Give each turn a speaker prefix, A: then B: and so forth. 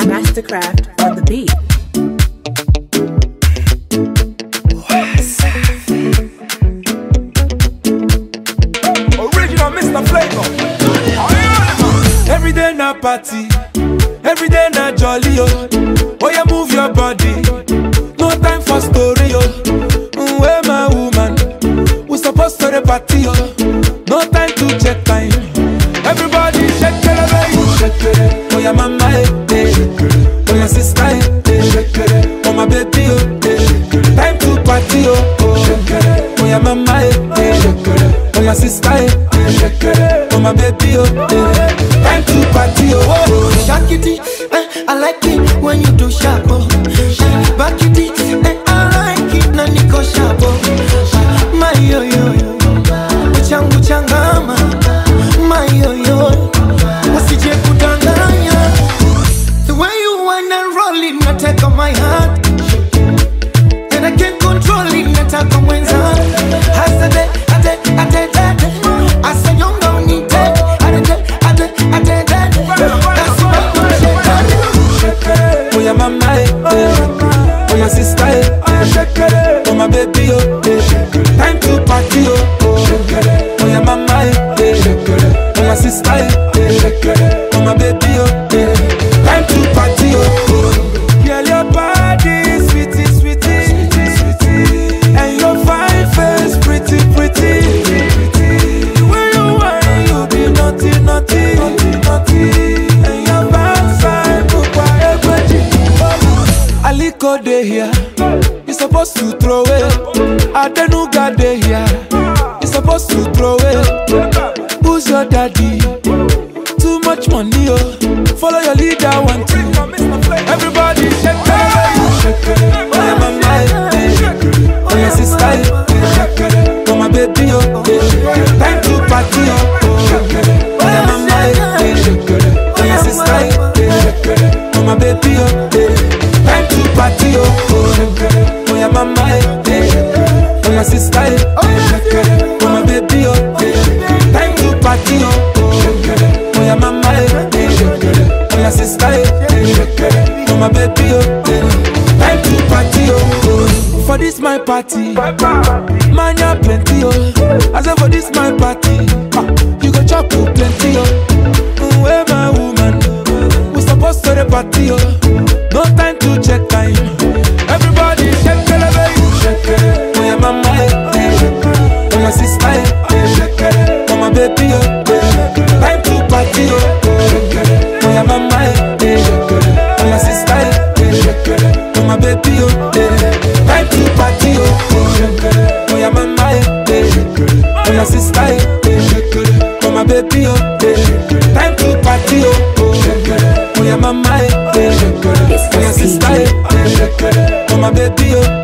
A: Masterkraft on the beat.
B: Original Mr. Flavour. Every day na party, every day na jolly oh. Oh yeah, move your body. No time for story oh. Mm, Where my woman? We supposed to the party oh. No time to check time. Everybody shake it. Shake it. Oh yeah, mama eh. Oh yeah, sister eh, eh. Oh my baby oh. eh. Time to party oh. oh. Oh yeah, mama eh, eh. Oh my sister eh, eh. Oh my baby oh. eh.
C: My heart.
B: Aliko dey here, you supposed to throw it. Adenuga dey here, you supposed to throw it. Who's your daddy? Too much money, oh. Follow your leader, one two. Everybody shake it, shake it. Oh yeah, eh, eh. oh yeah, sister, eh, eh. oh my baby, oh. Time to eh. oh yeah, oh my baby, oh. eh. Time to party, oh. Oh yeah, mama, eh, eh. oh yeah, sister, eh, eh. oh my baby, oh. Time to party, oh. For this my party, man plenty, oh. I say for this my party, ah, eh, eh. Oh my sister, eh, eh. Oh my baby, oh. eh. Time to party, oh. Oh yeah, mama, eh, eh. Oh yeah, sister, eh, eh. Oh my baby, oh. eh.